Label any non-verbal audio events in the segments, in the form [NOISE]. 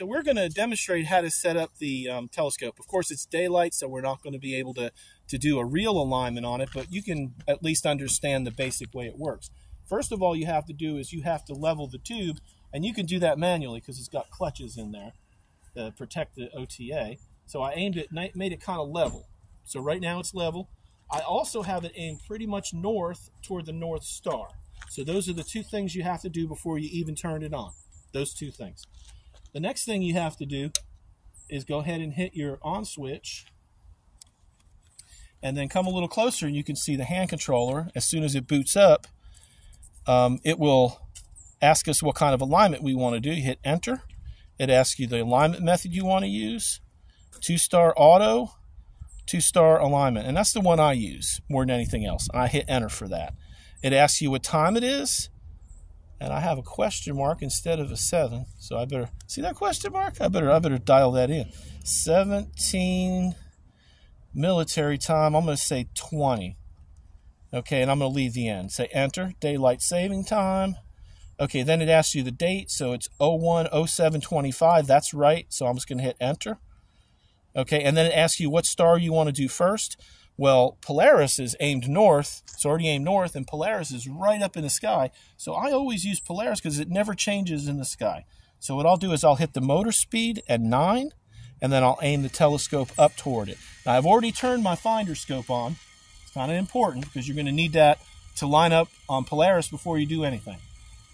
So we're going to demonstrate how to set up the um, telescope. Of course, it's daylight, so we're not going to be able to, to do a real alignment on it, but you can at least understand the basic way it works. First of all, you have to do is you have to level the tube, and you can do that manually because it's got clutches in there to protect the OTA. So I aimed it, made it kind of level. So right now it's level. I also have it aimed pretty much north toward the North Star. So those are the two things you have to do before you even turn it on. Those two things. The next thing you have to do is go ahead and hit your on switch and then come a little closer and you can see the hand controller. As soon as it boots up, um, it will ask us what kind of alignment we want to do. You hit enter. It asks you the alignment method you want to use. Two star auto, two star alignment. And that's the one I use more than anything else. I hit enter for that. It asks you what time it is and I have a question mark instead of a seven. So I better see that question mark. I better I better dial that in. 17 military time. I'm going to say 20. Okay, and I'm going to leave the end. Say enter daylight saving time. Okay, then it asks you the date, so it's 01 07 25. That's right. So I'm just going to hit enter. Okay, and then it asks you what star you want to do first. Well, Polaris is aimed north. It's already aimed north, and Polaris is right up in the sky. So I always use Polaris because it never changes in the sky. So what I'll do is I'll hit the motor speed at 9, and then I'll aim the telescope up toward it. Now, I've already turned my finder scope on. It's kind of important because you're going to need that to line up on Polaris before you do anything.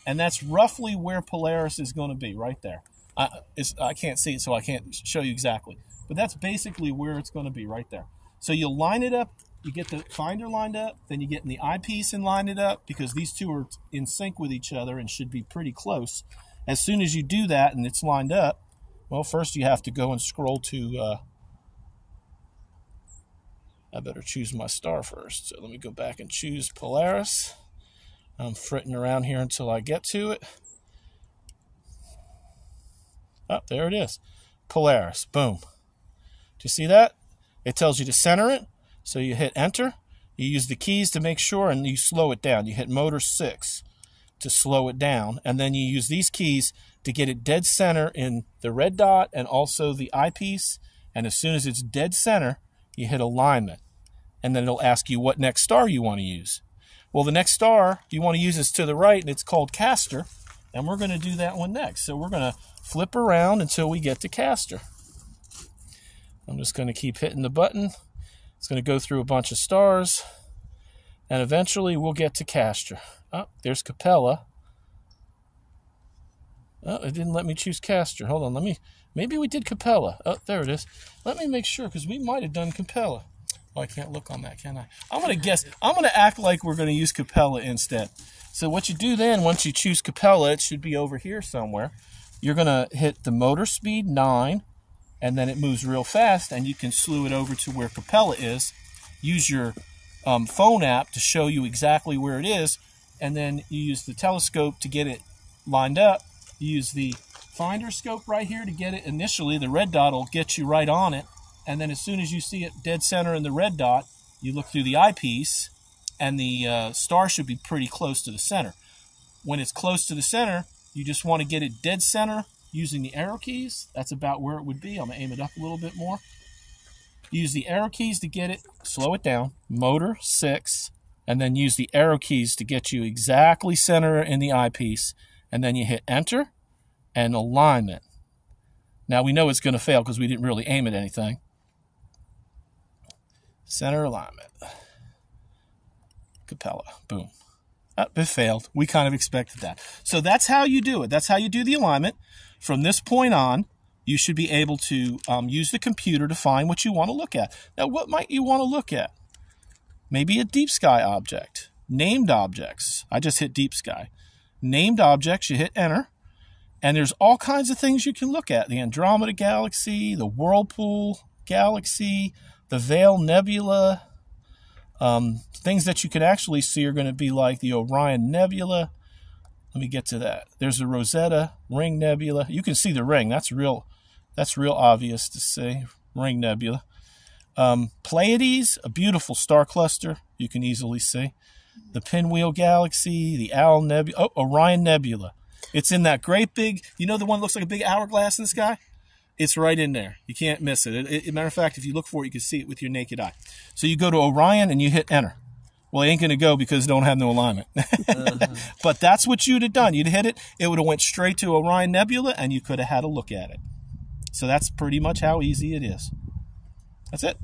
And that's roughly where Polaris is going to be, right there. I, I can't see it, so I can't show you exactly. But that's basically where it's going to be, right there. So you'll line it up, you get the finder lined up, then you get in the eyepiece and line it up because these two are in sync with each other and should be pretty close. As soon as you do that and it's lined up, well, first you have to go and scroll to. Uh, I better choose my star first. So let me go back and choose Polaris. I'm fritting around here until I get to it. Oh, there it is. Polaris. Boom. Do you see that? It tells you to center it. So you hit enter. You use the keys to make sure and you slow it down. You hit motor 6 to slow it down. And then you use these keys to get it dead center in the red dot and also the eyepiece. And as soon as it's dead center, you hit alignment. And then it'll ask you what next star you want to use. Well, the next star you want to use is to the right, and it's called Castor. And we're going to do that one next. So we're going to flip around until we get to Castor. I'm just going to keep hitting the button. It's going to go through a bunch of stars. And eventually we'll get to Castor. Oh, there's Capella. Oh, it didn't let me choose Castor. Hold on, let me. Maybe we did Capella. Oh, there it is. Let me make sure because we might have done Capella. Oh, I can't look on that, can I? I'm going to guess. I'm going to act like we're going to use Capella instead. So what you do then, once you choose Capella, it should be over here somewhere. You're going to hit the motor speed 9 and then it moves real fast and you can slew it over to where Capella is. Use your um, phone app to show you exactly where it is, and then you use the telescope to get it lined up. You use the finder scope right here to get it initially. The red dot will get you right on it, and then as soon as you see it dead center in the red dot, you look through the eyepiece, and the uh, star should be pretty close to the center. When it's close to the center, you just want to get it dead center using the arrow keys. That's about where it would be. I'm going to aim it up a little bit more. Use the arrow keys to get it, slow it down, motor 6, and then use the arrow keys to get you exactly center in the eyepiece. And then you hit enter and alignment. Now we know it's going to fail because we didn't really aim at anything. Center alignment. Capella. Boom. Oh, it failed. We kind of expected that. So that's how you do it. That's how you do the alignment. From this point on, you should be able to um, use the computer to find what you want to look at. Now, what might you want to look at? Maybe a deep sky object. Named objects. I just hit deep sky. Named objects, you hit enter. And there's all kinds of things you can look at. The Andromeda Galaxy, the Whirlpool Galaxy, the Veil Nebula. Um, things that you can actually see are going to be like the Orion Nebula, let me get to that. There's a Rosetta Ring Nebula. You can see the ring. That's real. That's real obvious to see. Ring Nebula. Um, Pleiades, a beautiful star cluster. You can easily see the Pinwheel Galaxy, the Owl Nebula, oh, Orion Nebula. It's in that great big, you know, the one that looks like a big hourglass in the sky? It's right in there. You can't miss it. it, it matter of fact, if you look for it, you can see it with your naked eye. So you go to Orion and you hit enter. Well, it ain't going to go because it don't have no alignment. [LAUGHS] uh-huh. But that's what you'd have done. You'd hit it. It would have went straight to Orion Nebula, and you could have had a look at it. So that's pretty much how easy it is. That's it.